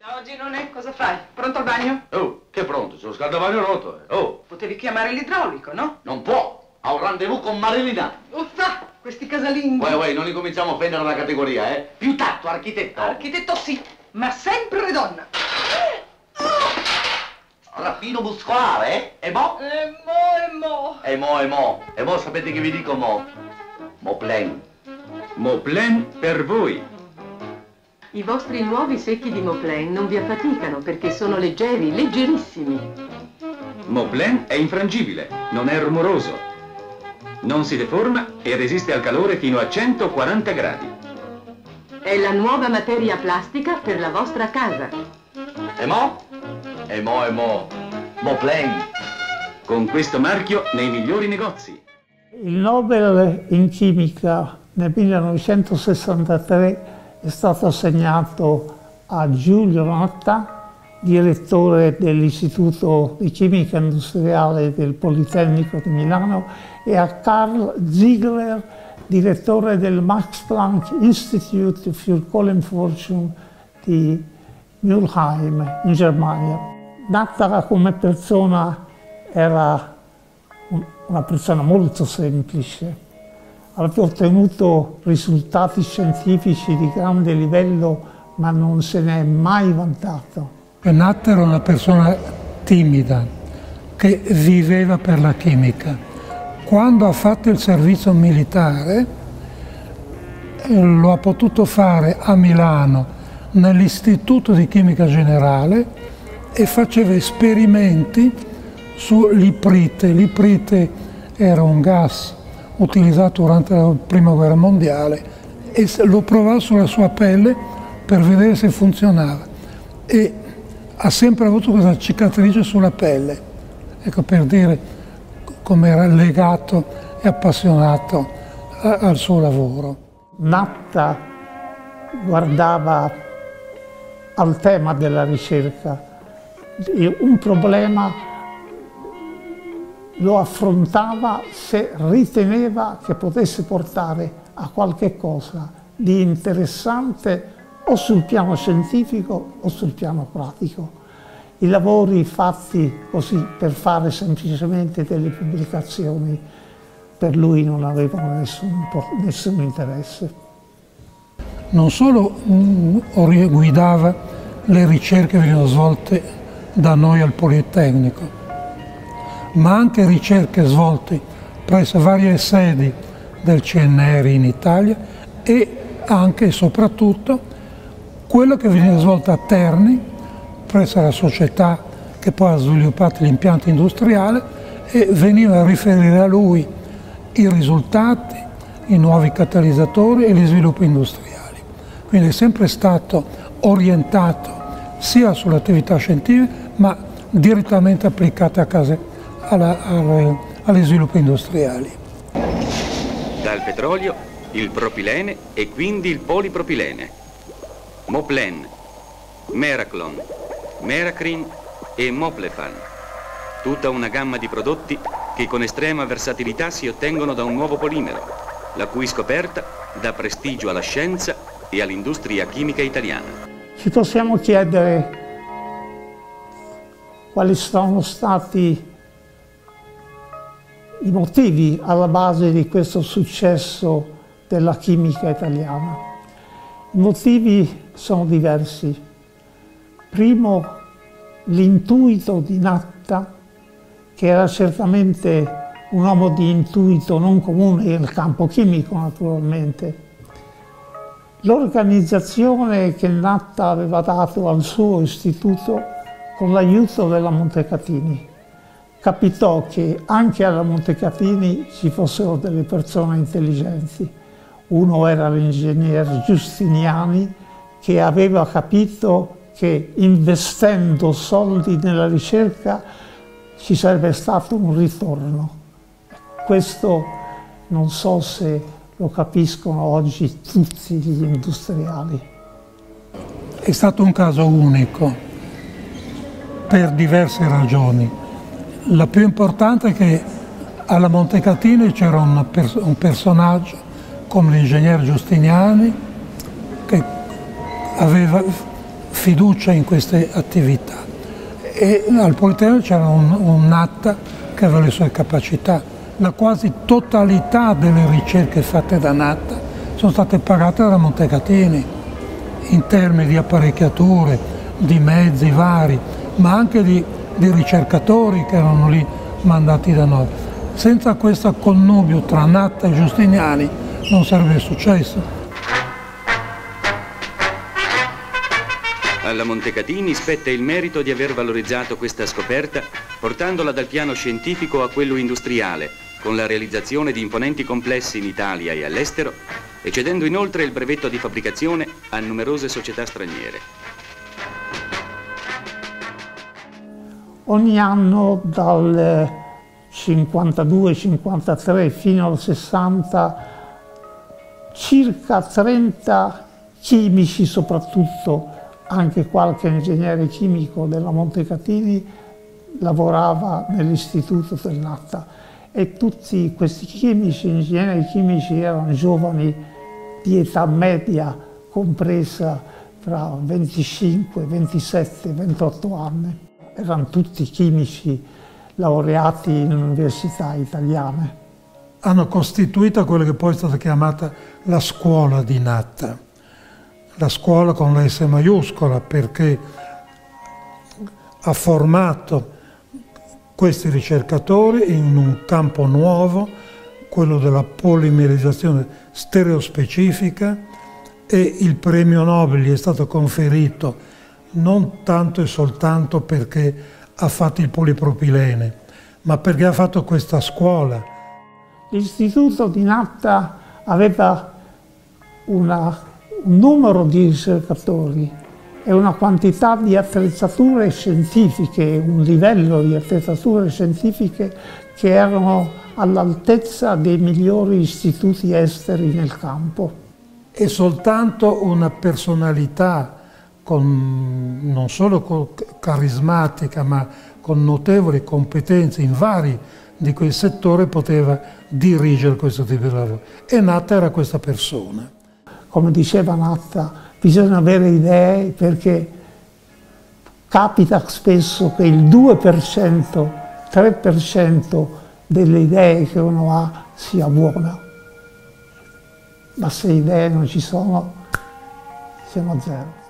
Oggi non è, cosa fai? Pronto al bagno? Oh, che pronto? C'è lo scaldavagno rotto, eh. Oh, Potevi chiamare l'idraulico, no? non può. Ha un rendezvous con Marilina. Uffa, questi casalinghi. Uè, uè, non incominciamo a offendere la categoria, eh. Più tatto, architetto. Architetto sì, ma sempre donna. Raffino muscolare, eh? E mo? E mo, e mo. E mo, e mo. E mo sapete che vi dico mo? Mo plen. Moplen per voi. I vostri nuovi secchi di Moplen non vi affaticano perché sono leggeri, leggerissimi. Moplen è infrangibile, non è rumoroso. Non si deforma e resiste al calore fino a 140 gradi. È la nuova materia plastica per la vostra casa. E mo? E mo, e mo. Mo plen. Con questo marchio nei migliori negozi. Il Nobel in chimica nel 1963 è stato assegnato a Giulio Natta, direttore dell'Istituto di Chimica Industriale del Politecnico di Milano, e a Karl Ziegler, direttore del Max Planck Institute für Kohlenforschung di Mülheim in Germania. Natta come persona era un- una persona molto semplice, aveva ottenuto risultati scientifici di grande livello ma non se ne è mai vantato. Natta era una persona timida che viveva per la chimica. Quando ha fatto il servizio militare eh, lo ha potuto fare a Milano nell'Istituto di Chimica Generale e faceva esperimenti sull'iprite. L'iprite era un gas utilizzato durante la Prima Guerra Mondiale e lo provava sulla sua pelle per vedere se funzionava e ha sempre avuto questa cicatrice sulla pelle, ecco per dire come era legato e appassionato al suo lavoro. Natta guardava al tema della ricerca un problema lo affrontava se riteneva che potesse portare a qualche cosa di interessante o sul piano scientifico o sul piano pratico. I lavori fatti così per fare semplicemente delle pubblicazioni per lui non avevano nessun, nessun interesse. non solo guidava le ricerche che venivano svolte da noi al Politecnico, ma anche ricerche svolte presso varie sedi del CNR in Italia e anche e soprattutto quello che veniva svolto a Terni presso la società che poi ha sviluppato l'impianto industriale e veniva a riferire a lui i risultati, i nuovi catalizzatori e gli sviluppi industriali. Quindi è sempre stato orientato sia sull'attività scientifica ma direttamente applicate a case, alla- alle- agli sviluppi industriali. Dal petrolio il propilene e quindi il polipropilene. Moplen, Meraclon, Meracrin e Moplefan. Tutta una gamma di prodotti che con estrema versatilità si ottengono da un nuovo polimero, la cui scoperta dà prestigio alla scienza e all'industria chimica italiana. Ci possiamo chiedere quali sono stati i motivi alla base di questo successo della chimica italiana. I motivi sono diversi. Primo, l'intuito di Natta, che era certamente un uomo di intuito non comune nel campo chimico naturalmente, L'organizzazione che Natta aveva dato al suo istituto con l'aiuto della Montecatini. Capitò che anche alla Montecatini ci fossero delle persone intelligenti. Uno era l'ingegner Giustiniani che aveva capito che investendo soldi nella ricerca ci sarebbe stato un ritorno. Questo non so se lo capiscono oggi tutti gli industriali. È stato un caso unico per diverse ragioni. La più importante è che alla Montecatini c'era un, pers- un personaggio come l'ingegner Giustiniani che aveva fiducia in queste attività. E al Politecnico c'era un, un Natta che aveva le sue capacità. La quasi totalità delle ricerche fatte da Natta sono state pagate da Montecatini in termini di apparecchiature, di mezzi vari, ma anche di, di ricercatori che erano lì mandati da noi. Senza questo connubio tra Natta e Giustiniani non sarebbe successo. Alla Montecatini spetta il merito di aver valorizzato questa scoperta portandola dal piano scientifico a quello industriale, con la realizzazione di imponenti complessi in Italia e all'estero e cedendo inoltre il brevetto di fabbricazione a numerose società straniere. Ogni anno dal 52-53 fino al 60 circa 30 chimici soprattutto, anche qualche ingegnere chimico della Montecatini lavorava nell'istituto del Natta e tutti questi chimici, ingegneri chimici erano giovani di età media compresa tra 25, 27, 28 anni. Erano tutti chimici laureati in università italiane. Hanno costituito quella che poi è stata chiamata la scuola di Natta, la scuola con la S maiuscola perché ha formato questi ricercatori in un campo nuovo, quello della polimerizzazione stereospecifica e il premio Nobel gli è stato conferito non tanto e soltanto perché ha fatto il polipropilene, ma perché ha fatto questa scuola. L'istituto di Natta aveva una, un numero di ricercatori e una quantità di attrezzature scientifiche, un livello di attrezzature scientifiche che erano all'altezza dei migliori istituti esteri nel campo. E soltanto una personalità con, non solo carismatica ma con notevoli competenze in vari di quel settore poteva dirigere questo tipo di lavoro. E Natta era questa persona. Come diceva Natta, bisogna avere idee perché capita spesso che il 2%, 3% delle idee che uno ha sia buona, ma se idee non ci sono siamo a zero.